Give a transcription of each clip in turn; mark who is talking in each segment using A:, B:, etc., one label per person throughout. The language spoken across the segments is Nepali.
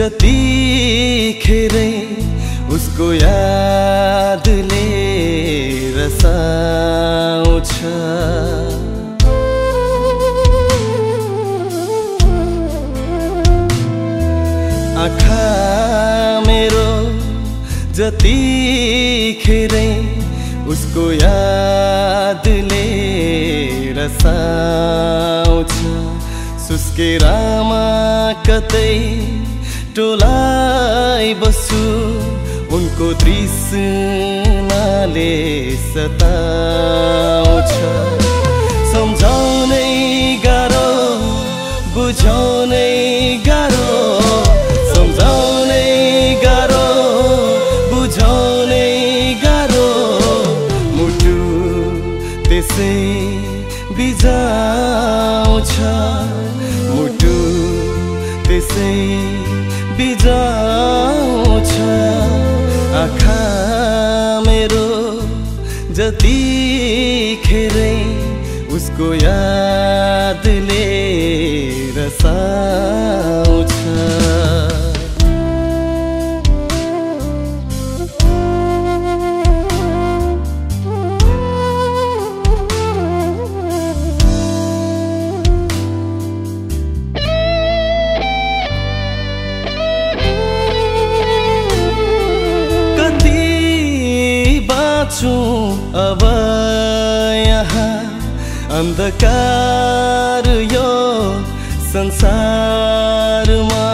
A: आँखा मेरो जतिखेरै उसको यादले रसाउँछ आँखा मेरो जतिखेरै उसको यादले रसाउँछ सुस्केरामा कतै टोलाइ बस्छु उनको तृष्णाले सताउँछ। सम्झाउनै गाह्रो बुझाउनै गाह्रो सम्झाउनै गाह्रो बुझाउनै गाह्रो। मुटु त्यसै बिजाउँछ। मुटु त्यसै बिजाउँछ। आँखा मेरो जतिखेरै उसको यादले रसाउँछ। अब यहाँ अन्धकार यो संसारमा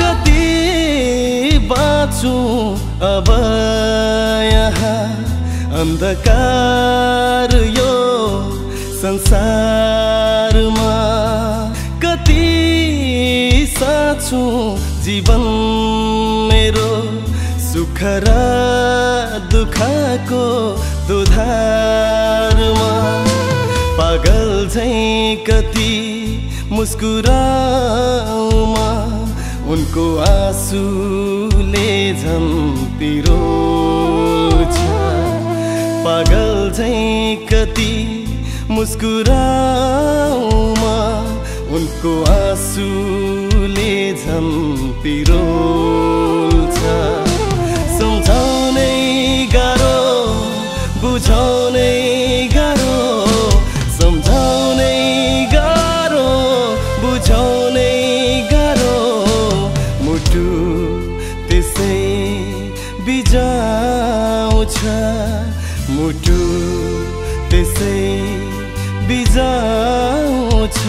A: कति बाँचौँ अब यहाँ अन्धकार यो संसारमा। कति साँचो जीवन मेरो सुख र दुःखको दुधारमा पागल झैँ कति मुस्कुराउमा उनको आँसुले झन् पागल झैँ कति मुस्कुराउमा उनको आँसुले झन् पिरो छ सम्झाउनै गाह्रो बुझाउनै गाह्रो सम्झाउनै गाह्रो बुझाउनै गाह्रो। मुटु त्यसै बिजाउँछ। मुटु त्यसै बिजाउँछ।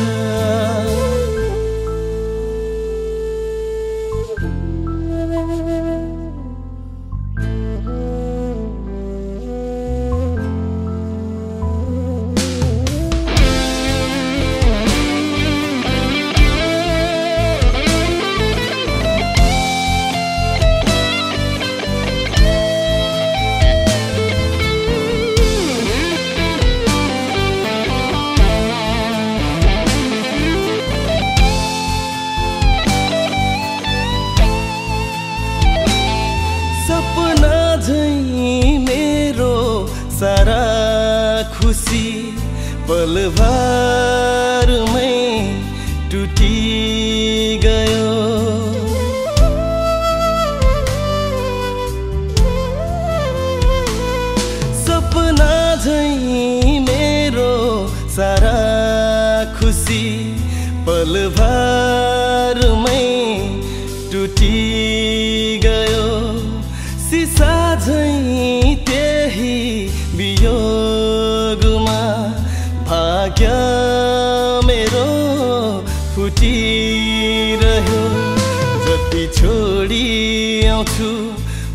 A: खुसी पलभरमै टुटी गयो। सपना झै मेरो सारा खुसी पलभरमै टुटी भाग्य मेरो फुटिरह्यो। जति छोडी आउँछु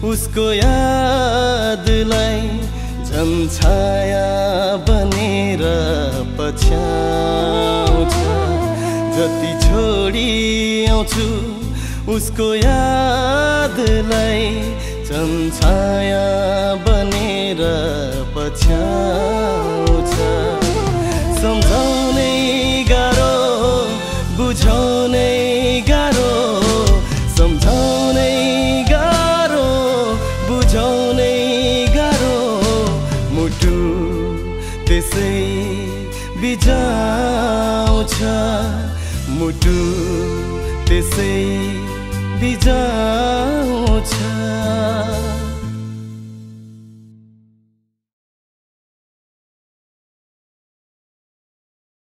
A: उसको यादलाई झन् छाया बनेर पछ्याउँछ। जति छोडी आउँछु उसको यादलाई झन् छाया बनेर पछ्याउँछ। त्यसै बिजाउँछ। मुटु त्यसै बिजाउँछ।